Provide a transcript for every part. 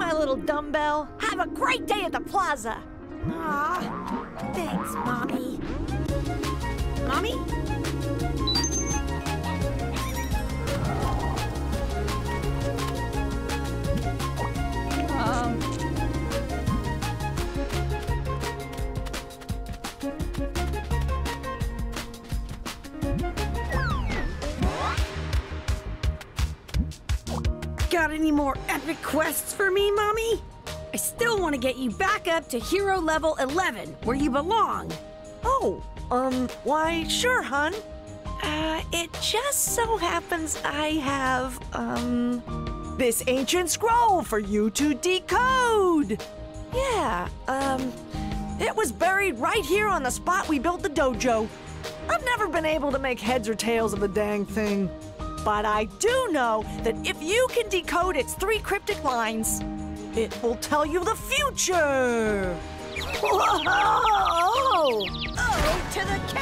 my little dumbbell. Have a great day at the plaza. Aw, thanks, Mommy. Mommy? Got any more epic quests for me, Mommy? I still want to get you back up to hero level 11, where you belong. Oh, um, why, sure, hun. Uh, it just so happens I have, um, This ancient scroll for you to decode. yeah, um, It was buried right here on the spot we built the dojo. I've never been able to make heads or tails of the dang thing. But I do know that if you can decode its three cryptic lines, it will tell you the future. Whoa! O to the K!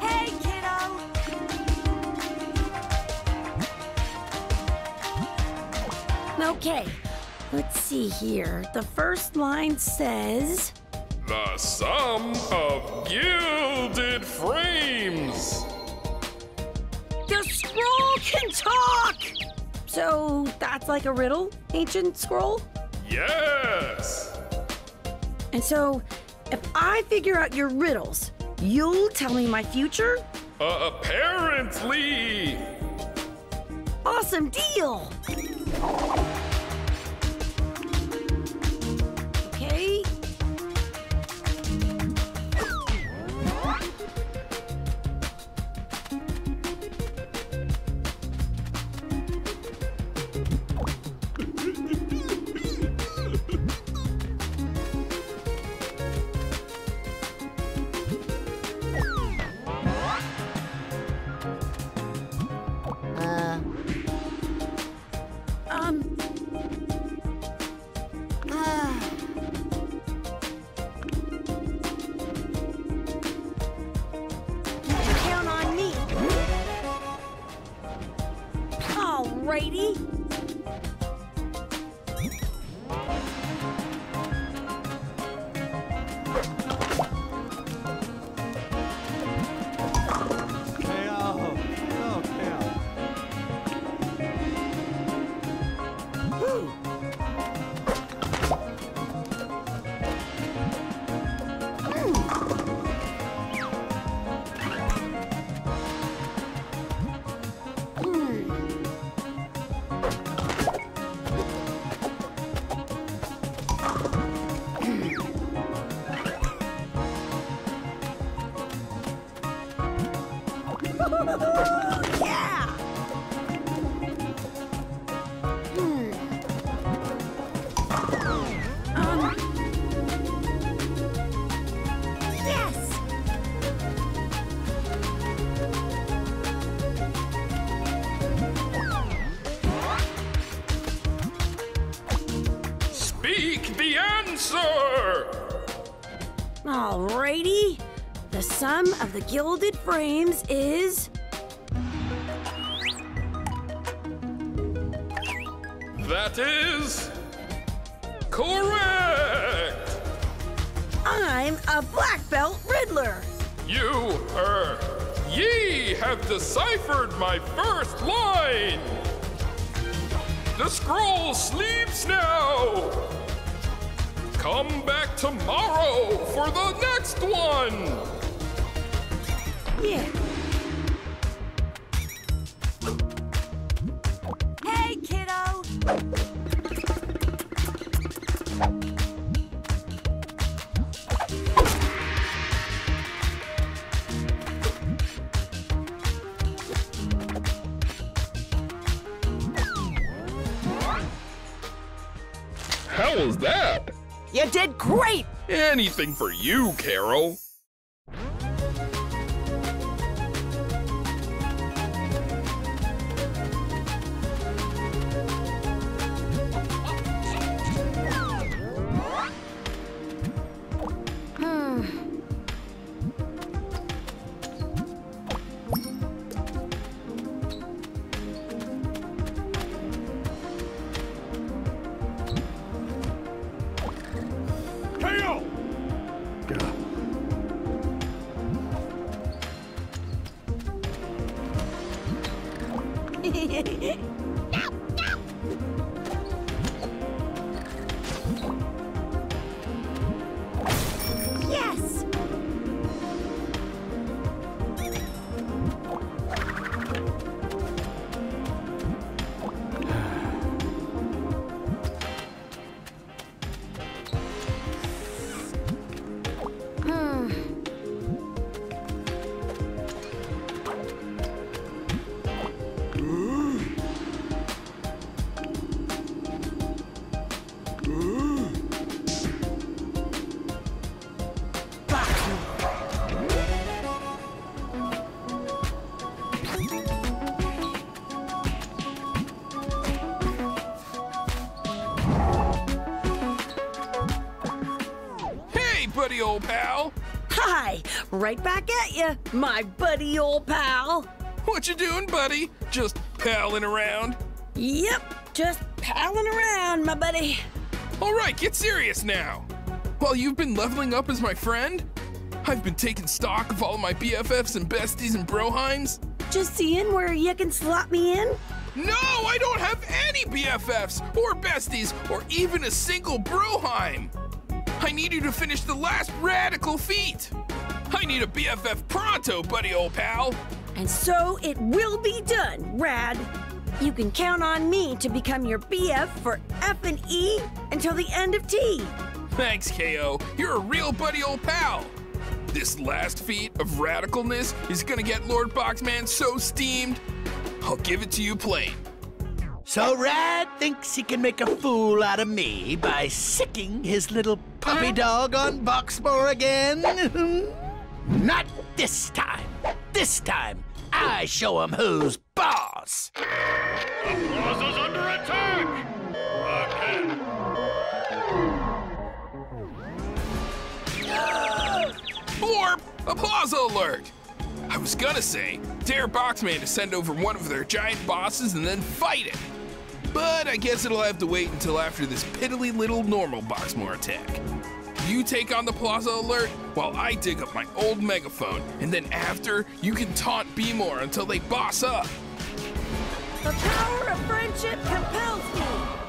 Hey, kiddo! Okay, let's see here. The first line says. The sum of gilded frames. The scroll can talk! So that's like a riddle, ancient scroll? Yes. And so, if I figure out your riddles, you'll tell me my future? Uh, apparently. Awesome deal! Alrighty. The sum of the gilded frames is. Deciphered my first line. The scroll sleeps now. Come back tomorrow for the next one. Yeah. Anything for you, Carol. Right back at you, my buddy old pal. What you doing, buddy? Just palling around? Yep, just palling around, my buddy. All right, get serious now. While you've been leveling up as my friend, I've been taking stock of all my BFFs and besties and broheims. Just seeing where you can slot me in? No, I don't have any BFFs or besties or even a single broheim. I need you to finish the last radical feat. I need a BFF pronto, buddy old pal. And so it will be done, Rad. You can count on me to become your BF for F and E until the end of T. Thanks, KO. You're a real buddy old pal. This last feat of radicalness is gonna get Lord Boxman so steamed, I'll give it to you plain. So Rad thinks he can make a fool out of me by sicking his little puppy dog on Boxmore again? Not this time. This time, I show him who's boss. Plaza's under attack! Again. Blorp! A plaza alert! I was gonna say, dare Boxman to send over one of their giant bosses and then fight it. But I guess it'll have to wait until after this piddly little normal Boxmore attack. You take on the Plaza Alert while I dig up my old megaphone, and then after, you can taunt B-More until they boss up. The power of friendship compels me.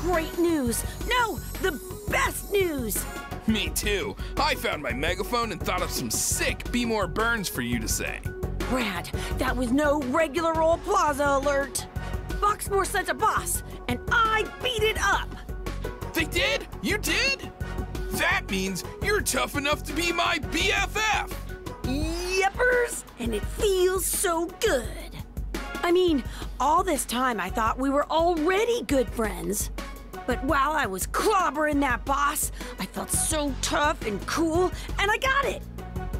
Great news. No, the best news. Me too. I found my megaphone and thought of some sick Be More Burns for you to say. Rad, that was no regular old plaza alert. Boxmore sent a boss, and I beat it up. They did? You did? That means you're tough enough to be my BFF. Yeppers, and it feels so good. I mean, all this time I thought we were already good friends. But while I was clobbering that boss, I felt so tough and cool, and I got it.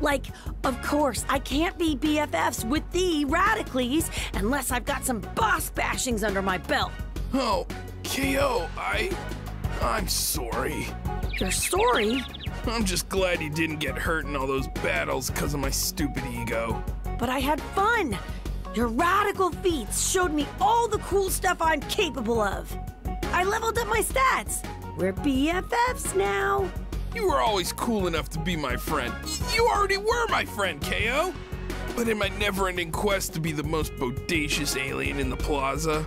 Like, of course, I can't be BFFs with the Radicles unless I've got some boss bashings under my belt. Oh, KO, I. I'm sorry. You're sorry, I'm just glad you didn't get hurt in all those battles because of my stupid ego. but I had fun. Your radical feats showed me all the cool stuff I'm capable of. I leveled up my stats. We're BFFs now. You were always cool enough to be my friend. You already were my friend, KO. But in my never ending quest to be the most bodacious alien in the plaza,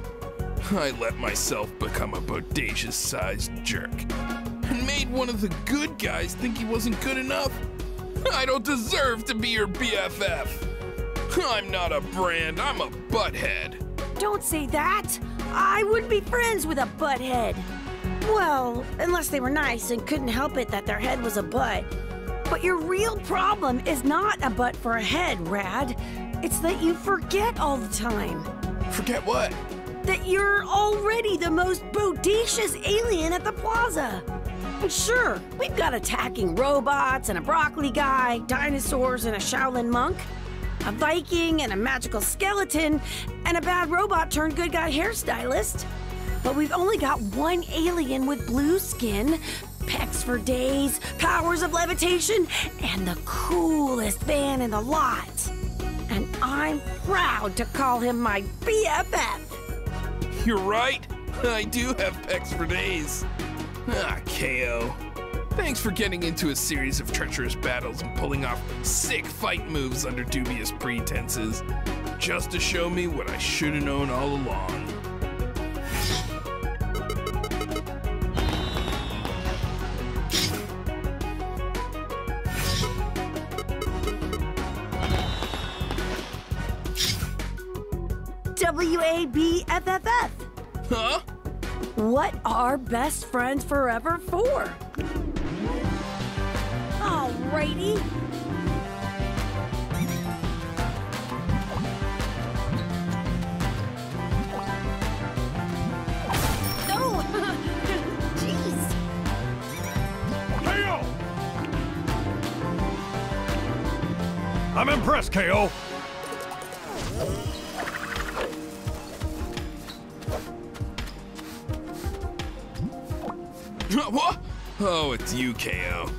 I let myself become a bodacious sized jerk. And made one of the good guys think he wasn't good enough. I don't deserve to be your BFF. I'm not a brand, I'm a butthead. Don't say that. I wouldn't be friends with a butthead. Well, unless they were nice and couldn't help it that their head was a butt. But your real problem is not a butt for a head, Rad. It's that you forget all the time. Forget what? That you're already the most bodacious alien at the plaza. Sure, we've got attacking robots and a broccoli guy, dinosaurs and a Shaolin monk, a Viking and a magical skeleton, and a bad robot turned good guy hairstylist. But we've only got one alien with blue skin, pecs for days, powers of levitation, and the coolest van in the lot. And I'm proud to call him my BFF. You're right. I do have pecs for days. Ah, KO. Thanks for getting into a series of treacherous battles and pulling off sick fight moves under dubious pretenses, just to show me what I should have known all along. WABFFF. Huh? What are best friends forever for? Alrighty. Oh, jeez. KO! I'm impressed, KO. what? Oh, it's you, KO.